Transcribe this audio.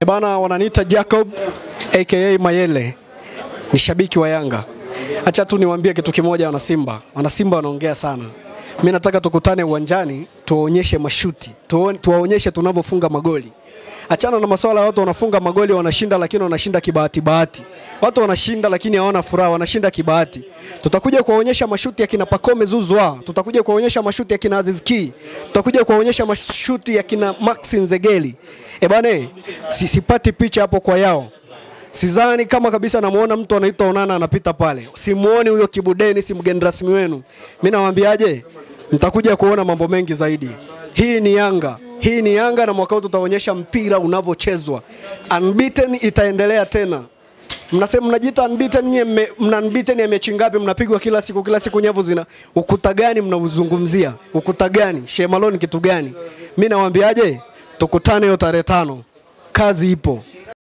E bana, wananiita Jacob aka Mayele, ni shabiki wa Yanga. Acha tu niwaambie kitu kimoja, wana Simba, wana Simba wanaongea sana. Mi nataka tukutane uwanjani, tuwaonyeshe mashuti, tuwaonyeshe tunavyofunga magoli. Achana na masuala ya watu wanafunga magoli wanashinda, lakini wanashinda kibahati bahati. Watu wanashinda lakini hawana furaha, wanashinda kibahati. Tutakuja kuwaonyesha mashuti ya kina Pacome Zuzwa, tutakuja kuwaonyesha mashuti ya kina Aziz Ki, tutakuja kuwaonyesha mashuti ya kina Max Nzegeli. E bane, sisipati picha hapo kwa yao Sidhani kama kabisa namuona mtu anaitwa Onana anapita pale, simuoni huyo kibudeni, si mgeni rasmi wenu. Mimi nawaambiaje, mtakuja kuona mambo mengi zaidi. Hii ni Yanga, hii ni Yanga, na mwaka huu tutaonyesha mpira unavyochezwa. Unbeaten itaendelea tena. Mnasema mnajiita unbeaten, nyie mna unbeaten ya mechi ngapi? Mnapigwa kila siku kila siku, nyavu zina ukuta gani mnauzungumzia? Ukuta gani? Shemaloni kitu gani? Mimi nawaambiaje, tukutane hiyo tarehe tano, kazi ipo.